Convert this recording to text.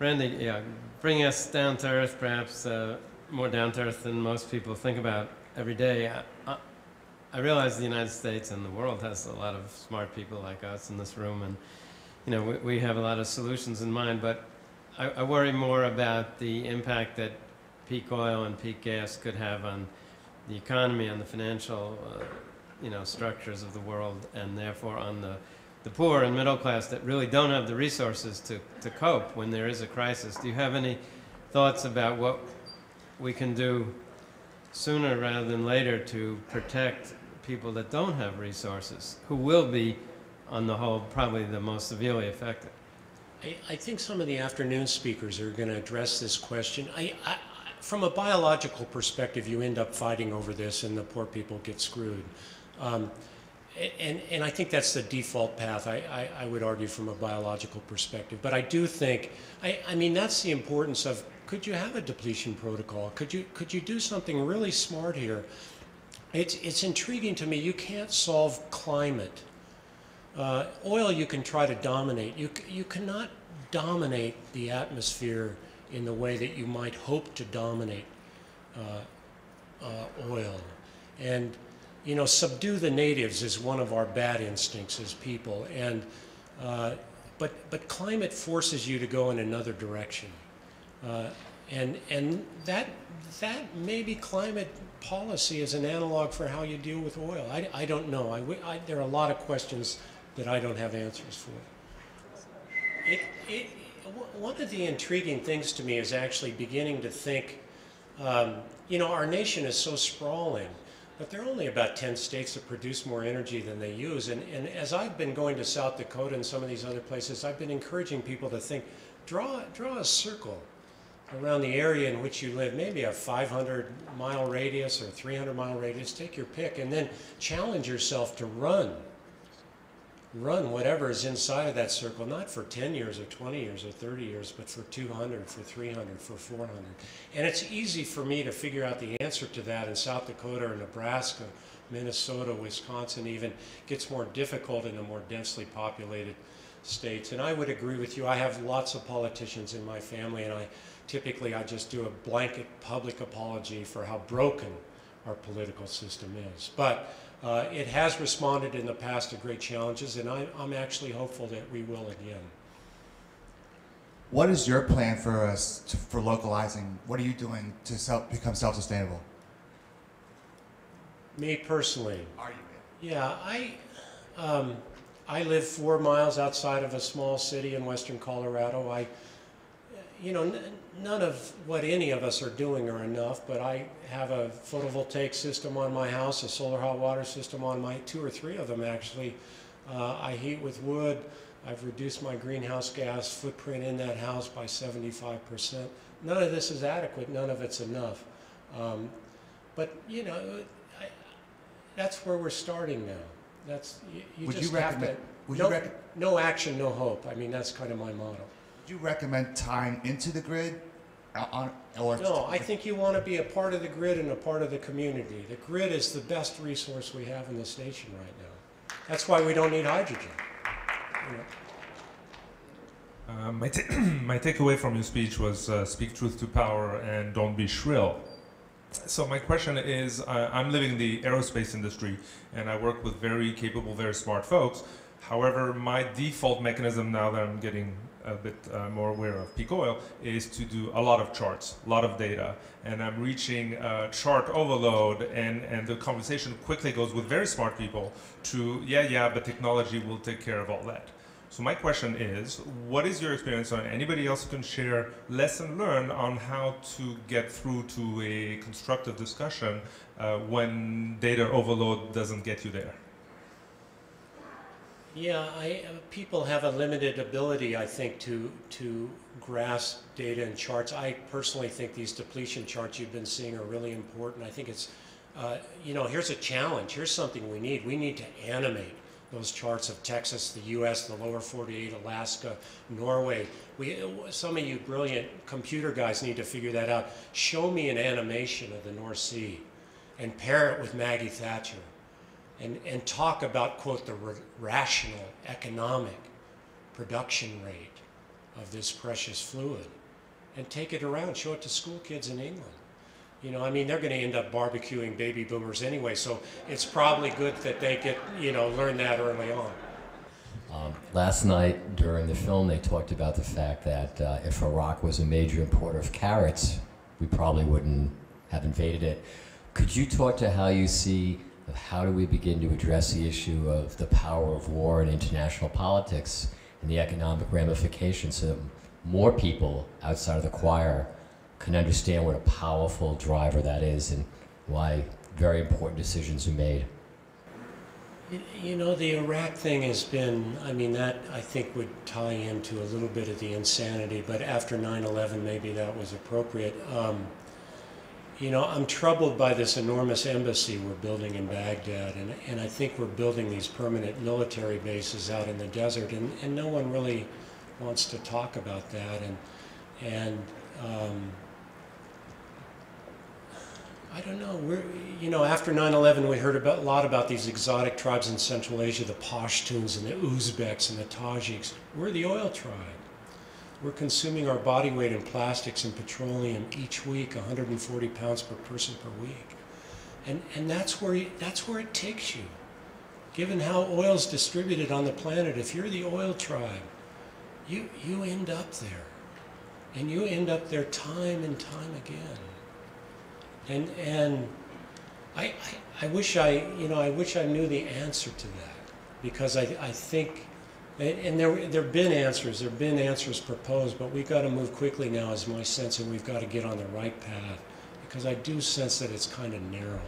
Randy, yeah, bring us down to earth, perhaps uh, more down to earth than most people think about every day. I, I, realize the United States and the world has a lot of smart people like us in this room, and you know we, we have a lot of solutions in mind. But I, I worry more about the impact that peak oil and peak gas could have on the economy, on the financial, uh, you know, structures of the world, and therefore on the the poor and middle class that really don't have the resources to, to cope when there is a crisis. Do you have any thoughts about what we can do sooner rather than later to protect people that don't have resources, who will be, on the whole, probably the most severely affected? I, I think some of the afternoon speakers are going to address this question. I, I, from a biological perspective, you end up fighting over this and the poor people get screwed. Um, and, and I think that's the default path, I, I, I, would argue, from a biological perspective. But I do think, I, I mean, that's the importance of could you have a depletion protocol? Could you, could you do something really smart here? It's, it's intriguing to me. You can't solve climate. Uh, oil you can try to dominate. You, you cannot dominate the atmosphere in the way that you might hope to dominate uh, uh, oil. And you know, subdue the natives is one of our bad instincts as people. And, uh, but, but climate forces you to go in another direction. Uh, and and that, that maybe climate policy is an analog for how you deal with oil. I, I don't know. I, I, there are a lot of questions that I don't have answers for. It, it, one of the intriguing things to me is actually beginning to think, um, you know, our nation is so sprawling. But there are only about 10 states that produce more energy than they use. And, and as I've been going to South Dakota and some of these other places, I've been encouraging people to think, draw, draw a circle around the area in which you live, maybe a 500 mile radius or 300 mile radius, take your pick, and then challenge yourself to run run whatever is inside of that circle, not for 10 years or 20 years or 30 years, but for 200, for 300, for 400. And it's easy for me to figure out the answer to that in South Dakota or Nebraska, Minnesota, Wisconsin even. Gets more difficult in the more densely populated states. And I would agree with you. I have lots of politicians in my family, and I typically I just do a blanket public apology for how broken our political system is. But uh, it has responded in the past to great challenges, and I, I'm actually hopeful that we will again. What is your plan for us to, for localizing? What are you doing to self, become self-sustainable? Me personally. Are you? Yeah, I um, I live four miles outside of a small city in western Colorado. I you know, none of what any of us are doing are enough, but I have a photovoltaic system on my house, a solar hot water system on my, two or three of them actually. Uh, I heat with wood. I've reduced my greenhouse gas footprint in that house by 75%. None of this is adequate. None of it's enough. Um, but, you know, I, that's where we're starting now. That's, you, you would just you have to, no, no action, no hope. I mean, that's kind of my motto you recommend tying into the grid? On, or no, I think you want to be a part of the grid and a part of the community. The grid is the best resource we have in the station right now. That's why we don't need hydrogen. You know. uh, my, my takeaway from your speech was uh, speak truth to power and don't be shrill. So my question is, uh, I'm living in the aerospace industry and I work with very capable, very smart folks. However, my default mechanism now that I'm getting a bit uh, more aware of peak oil is to do a lot of charts, a lot of data, and I'm reaching uh, chart overload, and, and the conversation quickly goes with very smart people to, yeah, yeah, but technology will take care of all that. So my question is, what is your experience on anybody else who can share lesson learned on how to get through to a constructive discussion uh, when data overload doesn't get you there? Yeah, I, people have a limited ability, I think, to to grasp data and charts. I personally think these depletion charts you've been seeing are really important. I think it's, uh, you know, here's a challenge. Here's something we need. We need to animate those charts of Texas, the U.S., the lower 48, Alaska, Norway. We, some of you brilliant computer guys need to figure that out. Show me an animation of the North Sea and pair it with Maggie Thatcher and, and talk about, quote, the rational economic production rate of this precious fluid and take it around, show it to school kids in England. You know, I mean, they're going to end up barbecuing baby boomers anyway, so it's probably good that they get, you know, learn that early on. Um, last night during the film, they talked about the fact that uh, if Iraq was a major importer of carrots, we probably wouldn't have invaded it. Could you talk to how you see of how do we begin to address the issue of the power of war in international politics and the economic ramifications so that more people outside of the choir can understand what a powerful driver that is and why very important decisions are made? You know, the Iraq thing has been, I mean, that I think would tie into a little bit of the insanity, but after 9 11, maybe that was appropriate. Um, you know, I'm troubled by this enormous embassy we're building in Baghdad, and, and I think we're building these permanent military bases out in the desert, and, and no one really wants to talk about that. And, and um, I don't know. We're, you know, after 9/11, we heard about, a lot about these exotic tribes in Central Asia, the Pashtuns and the Uzbeks and the Tajiks. We're the oil tribe. We're consuming our body weight in plastics and petroleum each week, 140 pounds per person per week, and and that's where you, that's where it takes you. Given how oil's distributed on the planet, if you're the oil tribe, you you end up there, and you end up there time and time again. And and I, I I wish I you know I wish I knew the answer to that because I I think and, and there there've been answers there've been answers proposed but we've got to move quickly now is my sense and we've got to get on the right path because I do sense that it's kind of narrow.